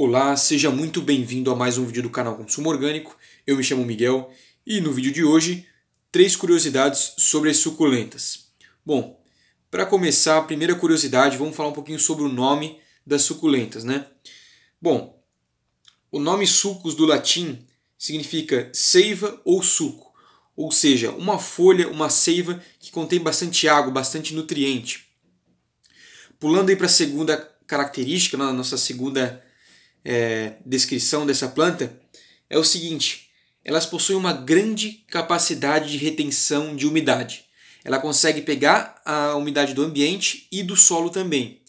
Olá, seja muito bem-vindo a mais um vídeo do canal Consumo Orgânico. Eu me chamo Miguel e no vídeo de hoje, três curiosidades sobre as suculentas. Bom, para começar, a primeira curiosidade, vamos falar um pouquinho sobre o nome das suculentas, né? Bom, o nome sucos do latim significa seiva ou suco, ou seja, uma folha, uma seiva que contém bastante água, bastante nutriente. Pulando aí para a segunda característica, na nossa segunda é, descrição dessa planta é o seguinte: elas possuem uma grande capacidade de retenção de umidade. Ela consegue pegar a umidade do ambiente e do solo também.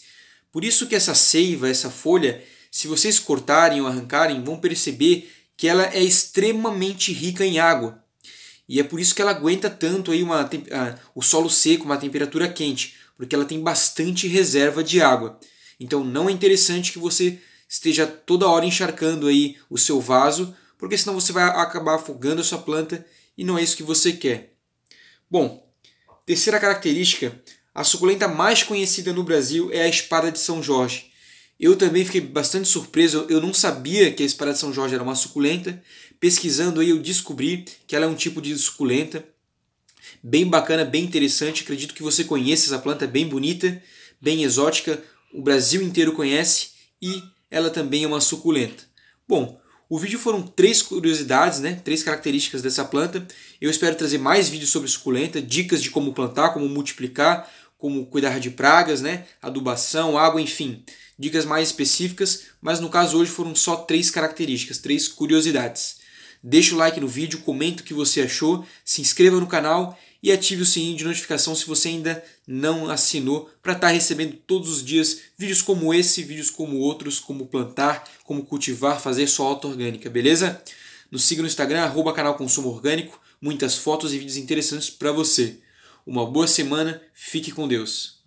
Por isso que essa seiva, essa folha, se vocês cortarem ou arrancarem, vão perceber que ela é extremamente rica em água. E é por isso que ela aguenta tanto aí uma, o solo seco, uma temperatura quente, porque ela tem bastante reserva de água. Então não é interessante que você esteja toda hora encharcando aí o seu vaso, porque senão você vai acabar afogando a sua planta e não é isso que você quer. Bom, terceira característica, a suculenta mais conhecida no Brasil é a espada de São Jorge. Eu também fiquei bastante surpreso, eu não sabia que a espada de São Jorge era uma suculenta. Pesquisando aí eu descobri que ela é um tipo de suculenta bem bacana, bem interessante. Acredito que você conheça essa planta, é bem bonita, bem exótica. O Brasil inteiro conhece e ela também é uma suculenta. Bom, o vídeo foram três curiosidades, né? três características dessa planta. Eu espero trazer mais vídeos sobre suculenta, dicas de como plantar, como multiplicar, como cuidar de pragas, né? adubação, água, enfim. Dicas mais específicas, mas no caso hoje foram só três características, três curiosidades. Deixa o like no vídeo, comenta o que você achou, se inscreva no canal e ative o sininho de notificação se você ainda não assinou para estar tá recebendo todos os dias vídeos como esse, vídeos como outros, como plantar, como cultivar, fazer sua horta orgânica, beleza? Nos siga no Instagram, arroba canal Consumo Orgânico, muitas fotos e vídeos interessantes para você. Uma boa semana, fique com Deus.